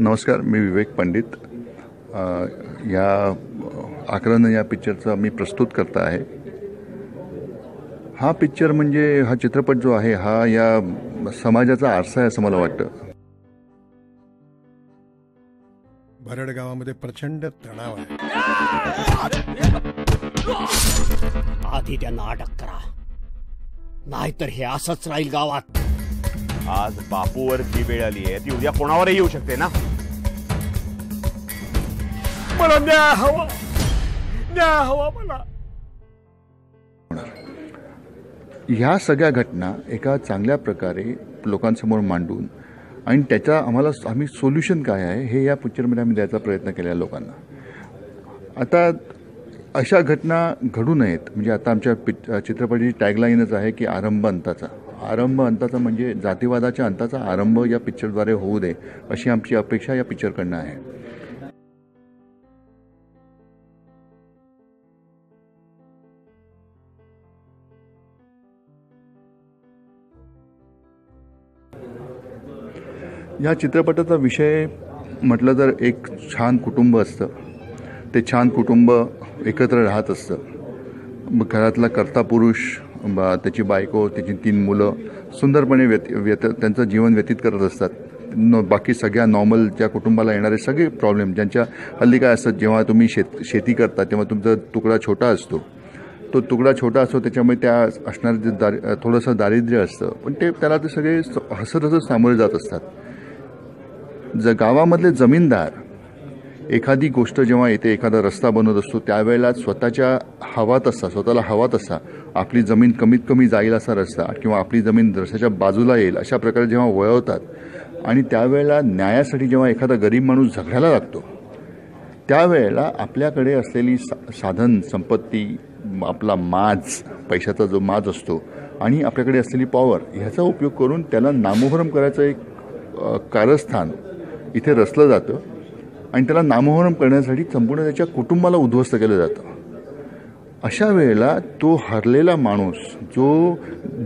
नमस्कार मी विवेक पंडित. या आकलन या पिक्चरचा मी प्रस्तुत करता आहे. हा पिक्चर म्हणजे हा चित्रपट जो आहे हा या समाजाचा आरसा आहे असं मला वाटतं. भरड गावामध्ये प्रचंड तणाव आहे. आधी त्यांना अटक करा. नाहीतर हे असंच राहील गावात. आज बापूवर जी वेळ आली आहे. ती उद्या कोणावरही येऊ शकते ना? मला न्याय हवा. न्याय हवा मला. ह्या सगळ्या घटना एका चांगल्या प्रकारे लोकांसमोर मांडून आणि त्याचा आम्हाला आम्ही सोल्युशन काय आहे हे या पिक्चरमध्ये आम्ही द्यायचा प्रयत्न केला आहे लोकांना. आता अशा घटना घडू नयेत. म्हणजे आता आमच्या पि चित्रपटाची टॅगलाईनच आहे की आरंभ अंताचा. आरंभ अंताचा म्हणजे जातीवादाच्या अंताचा आरंभ या पिक्चरद्वारे होऊ दे अशी आमची अपेक्षा या पिक्चरकडनं आहे. या चित्रपटाचा विषय म्हटलं तर एक छान कुटुंब असतं. ते छान कुटुंब एकत्र राहत असतं. घरातला कर्ता पुरुष त्याची बायको त्याची तीन मुलं सुंदरपणे व्यत व्यत त्यांचं जीवन व्यतीत करत असतात. न बाकी सगळ्या नॉर्मलच्या कुटुंबाला येणारे सगळे प्रॉब्लेम ज्यांच्या हल्ली काय असतात जेव्हा तुम्ही शेत शेती करता तेव्हा तुमचा तुकडा छोटा असतो. तो तुकडा छोटा असतो त्याच्यामुळे त्या असणारं जे दारि थोडंसं दारिद्र्य असतं. पण ते त्याला ते सगळे स- हसत हसत सामोरे जात असतात. ज गावामधले जमीनदार एखादी गोष्ट जेव्हा येते एखादा रस्ता बनवत असतो त्यावेळेला स्वतःच्या हवा तसा स्वतःला हवा तसा आपली जमीन कमीत कमी जाईल असा रस्ता किंवा आपली जमीन रस्त्याच्या बाजूला येईल अशा प्रकारे जेव्हा वळवतात आणि त्यावेळेला न्यायासाठी जेव्हा एखादा गरीब माणूस झगडायला लागतो त्यावेळेला आपल्याकडे असलेली सा साधन संपत्ती आपला माज पैशाचा जो माज असतो आणि आपल्याकडे असलेली पॉवर ह्याचा उपयोग करून त्याला नामोहरम करायचं एक कारस्थान इथे रचलं जातं. आणि त्याला नामोहरम करण्यासाठी संपूर्ण त्याच्या कुटुंबाला उद्ध्वस्त केलं जातं. अशा वेळेला तो हरलेला माणूस जो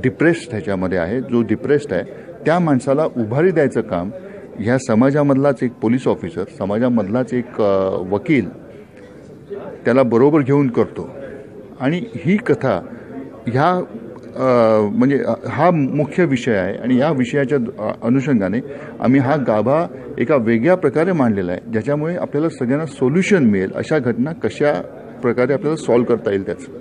डिप्रेस्ड ह्याच्यामध्ये आहे जो डिप्रेस्ड आहे त्या माणसाला उभारी द्यायचं काम ह्या समाजामधलाच एक पोलीस ऑफिसर समाजामधलाच एक वकील त्याला बरोबर घेऊन करतो. आणि ही कथा ह्या म्हणजे हा मुख्य विषय आहे आणि या विषयाच्या अनुषंगाने आम्ही हा गाभा एका वेगळ्या प्रकारे मांडलेला आहे ज्याच्यामुळे आपल्याला सगळ्यांना सोल्युशन मिळेल अशा घटना कशा प्रकारे आपल्याला सॉल्व्ह करता येईल त्याचं.